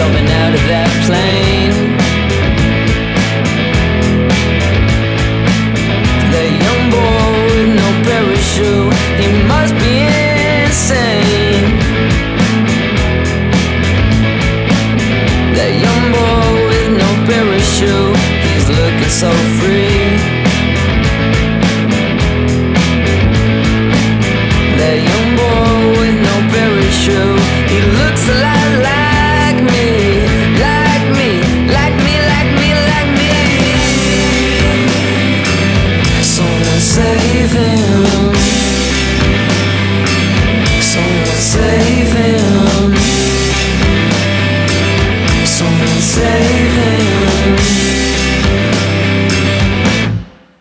jumping out of that plane. The young boy with no parachute, he must be insane. That young boy with no parachute, he's looking so free.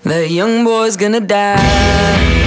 That young boy's gonna die.